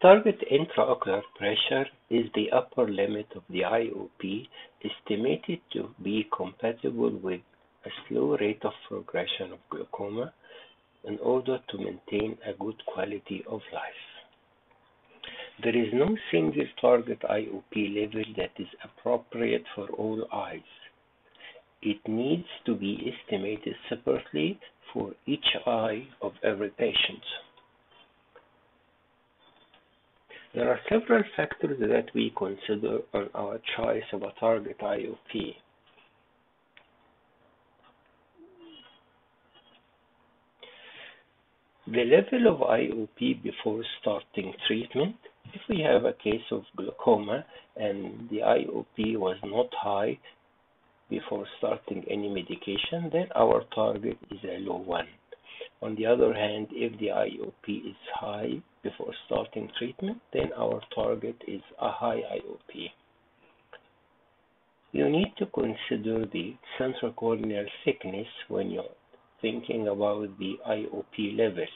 Target intraocular pressure is the upper limit of the IOP estimated to be compatible with a slow rate of progression of glaucoma in order to maintain a good quality of life. There is no single target IOP level that is appropriate for all eyes. It needs to be estimated separately for each eye of every patient. There are several factors that we consider on our choice of a target IOP. The level of IOP before starting treatment. If we have a case of glaucoma and the IOP was not high before starting any medication, then our target is a low one. On the other hand, if the IOP is high starting treatment, then our target is a high IOP. You need to consider the central corneal thickness when you're thinking about the IOP levels.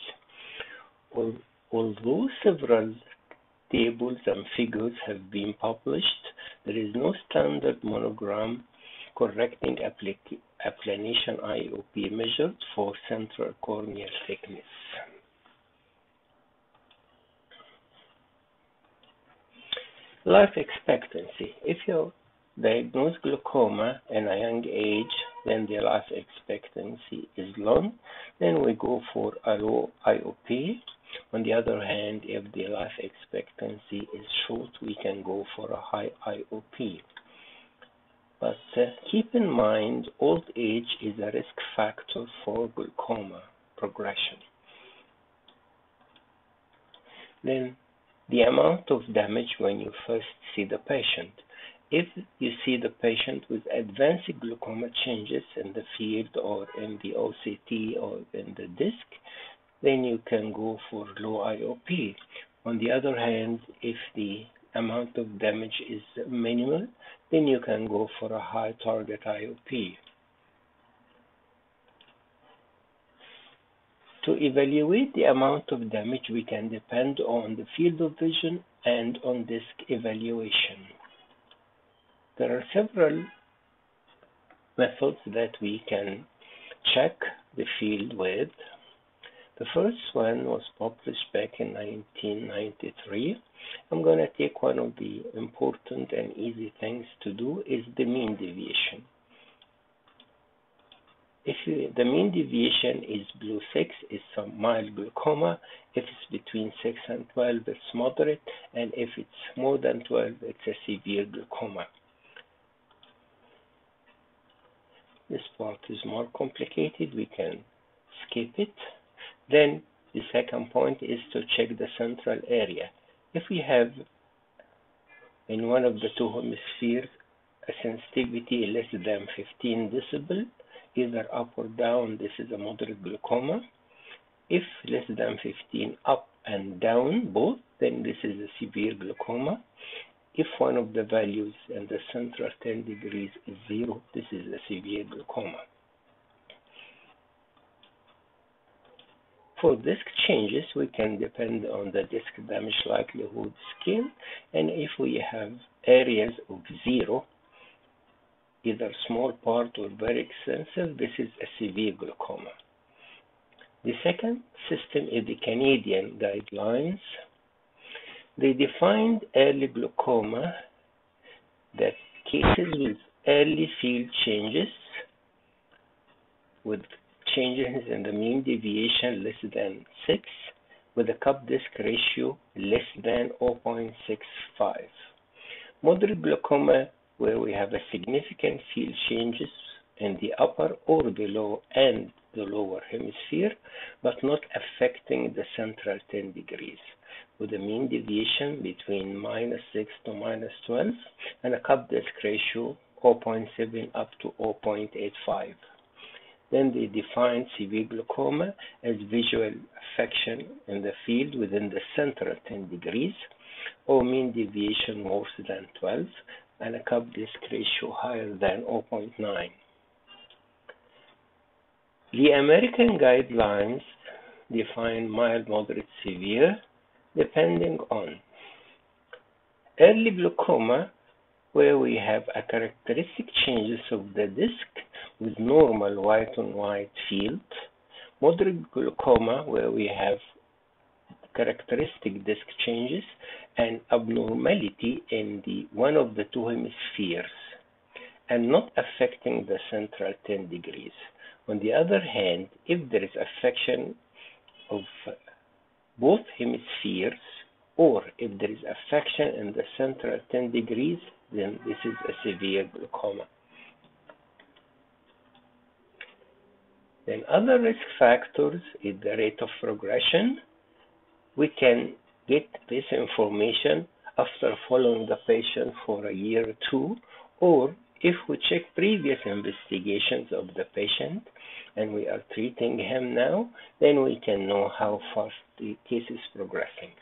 Although several tables and figures have been published, there is no standard nomogram correcting applanation IOP measured for central corneal thickness. Life expectancy. If you diagnose glaucoma in a young age, then the life expectancy is long, then we go for a low IOP. On the other hand, if the life expectancy is short, we can go for a high IOP. But uh, keep in mind, old age is a risk factor for glaucoma progression. Then the amount of damage when you first see the patient. If you see the patient with advanced glaucoma changes in the field or in the OCT or in the disc, then you can go for low IOP. On the other hand, if the amount of damage is minimal, then you can go for a high target IOP. To evaluate the amount of damage, we can depend on the field of vision and on disc evaluation. There are several methods that we can check the field with. The first one was published back in 1993. I'm going to take one of the important and easy things to do is the mean deviation. If you, the mean deviation is below 6, it's a mild glaucoma. If it's between 6 and 12, it's moderate. And if it's more than 12, it's a severe glaucoma. This part is more complicated. We can skip it. Then the second point is to check the central area. If we have in one of the two hemispheres a sensitivity less than 15 decibel, either up or down, this is a moderate glaucoma. If less than 15 up and down both, then this is a severe glaucoma. If one of the values in the central 10 degrees is zero, this is a severe glaucoma. For disc changes, we can depend on the disc damage likelihood scale, and if we have areas of zero, either small part or very extensive, this is a severe glaucoma. The second system is the Canadian guidelines. They defined early glaucoma that cases with early field changes with changes in the mean deviation less than 6 with a cup disc ratio less than 0.65. Moderate glaucoma where we have a significant field changes in the upper or the and the lower hemisphere, but not affecting the central 10 degrees, with a mean deviation between minus 6 to minus 12 and a cup disc ratio 0.7 up to 0.85. Then they define severe glaucoma as visual affection in the field within the central 10 degrees or mean deviation worse than 12 and a cup disc ratio higher than 0.9. The American guidelines define mild, moderate, severe depending on early glaucoma, where we have a characteristic changes of the disc with normal white on white field, moderate glaucoma, where we have characteristic disc changes and abnormality in the one of the two hemispheres and not affecting the central 10 degrees. On the other hand, if there is affection of both hemispheres or if there is affection in the central 10 degrees, then this is a severe glaucoma. Then other risk factors is the rate of progression. We can get this information after following the patient for a year or two, or if we check previous investigations of the patient and we are treating him now, then we can know how fast the case is progressing.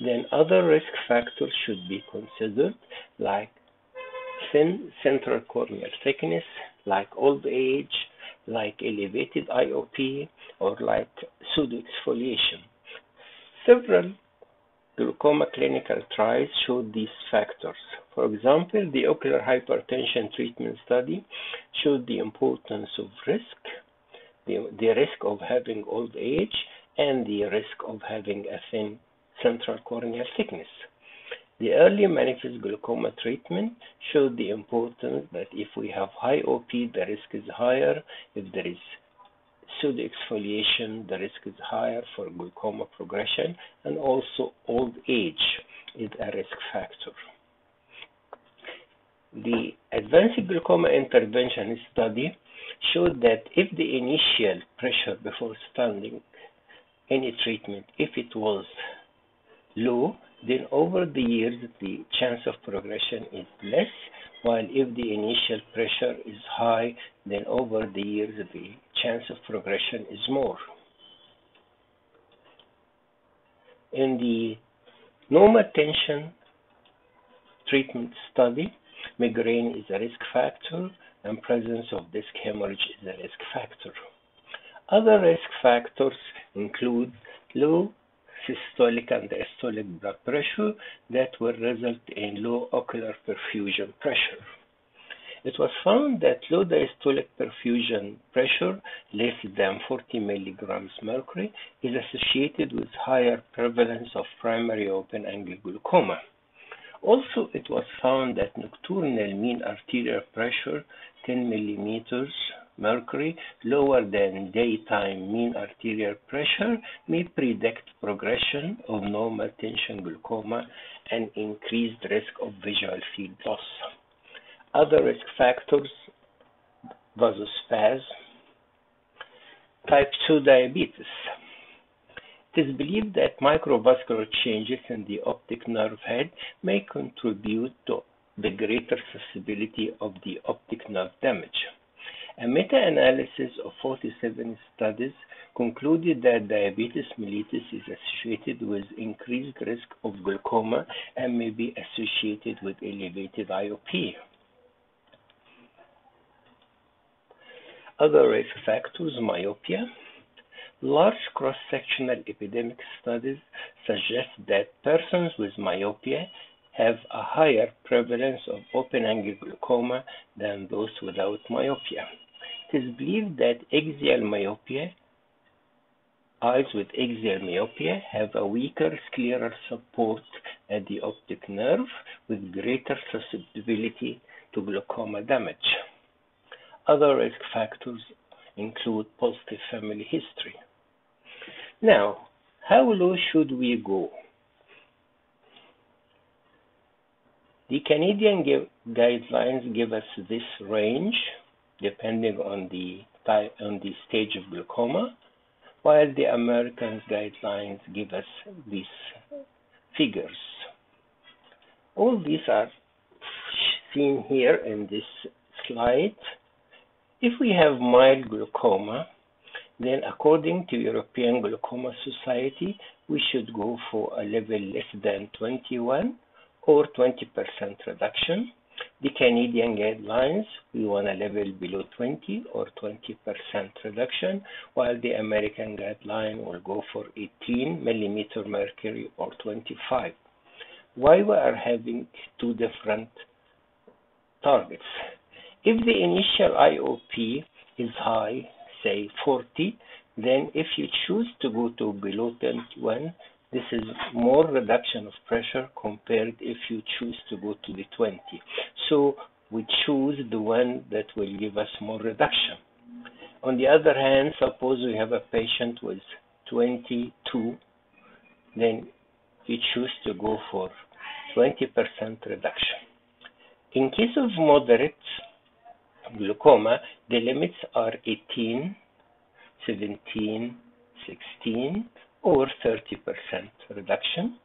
Then other risk factors should be considered like thin central corneal thickness, like old age, like elevated IOP, or like pseudoexfoliation. Several glaucoma clinical trials showed these factors. For example, the ocular hypertension treatment study showed the importance of risk, the, the risk of having old age, and the risk of having a thin central corneal thickness. The early manifest glaucoma treatment showed the importance that if we have high OP, the risk is higher. If there is pseudoexfoliation, the risk is higher for glaucoma progression, and also old age is a risk factor. The advanced glaucoma intervention study showed that if the initial pressure before starting any treatment, if it was low, then over the years the chance of progression is less, while if the initial pressure is high, then over the years the chance of progression is more. In the normal tension treatment study, migraine is a risk factor and presence of disc hemorrhage is a risk factor. Other risk factors include low systolic and diastolic blood pressure that will result in low ocular perfusion pressure. It was found that low diastolic perfusion pressure, less than 40 milligrams mercury, is associated with higher prevalence of primary open-angle glaucoma. Also, it was found that nocturnal mean arterial pressure, 10 millimeters mercury lower than daytime mean arterial pressure may predict progression of normal tension glaucoma and increased risk of visual field loss. Other risk factors, vasospasm, type 2 diabetes. It is believed that microvascular changes in the optic nerve head may contribute to the greater susceptibility of the optic nerve damage. A meta-analysis of 47 studies concluded that diabetes mellitus is associated with increased risk of glaucoma and may be associated with elevated IOP. Other risk factors, myopia. Large cross-sectional epidemic studies suggest that persons with myopia have a higher prevalence of open-angle glaucoma than those without myopia. It is believed that axial myopia, eyes with axial myopia, have a weaker scleral support at the optic nerve with greater susceptibility to glaucoma damage. Other risk factors include positive family history. Now, how low should we go? The Canadian guidelines give us this range depending on the type, on the stage of glaucoma, while the American guidelines give us these figures. All these are seen here in this slide. If we have mild glaucoma, then according to European Glaucoma Society, we should go for a level less than 21 or 20% reduction the Canadian guidelines, we want a level below 20 or 20% reduction, while the American guideline will go for 18 millimeter mercury or 25. Why we are having two different targets? If the initial IOP is high, say 40, then if you choose to go to below 21, this is more reduction of pressure compared if you choose to go to the 20. So we choose the one that will give us more reduction. On the other hand, suppose we have a patient with 22, then you choose to go for 20% reduction. In case of moderate glaucoma, the limits are 18, 17, 16, or 30% reduction.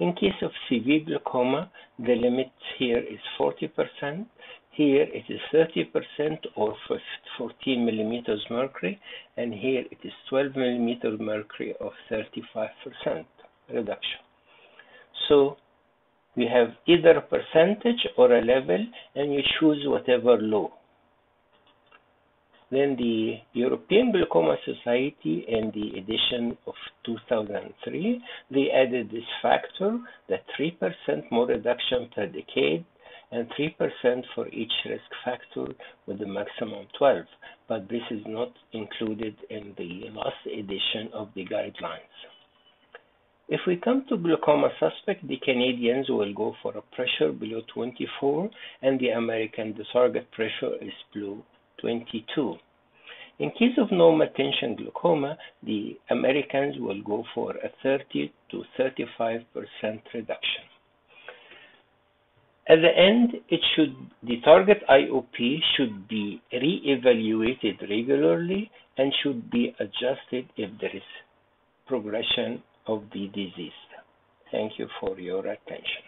In case of severe glaucoma, the limit here is 40%. Here it is 30% or 14 millimeters mercury, and here it is 12 millimeters mercury of 35% reduction. So we have either a percentage or a level, and you choose whatever low. Then the European Glaucoma Society in the edition of 2003, they added this factor that 3% more reduction per decade and 3% for each risk factor with a maximum 12. But this is not included in the last edition of the guidelines. If we come to glaucoma suspect, the Canadians will go for a pressure below 24 and the American, the target pressure is below 22. In case of normal tension glaucoma, the Americans will go for a 30 to 35% reduction. At the end, it should the target IOP should be re-evaluated regularly and should be adjusted if there is progression of the disease. Thank you for your attention.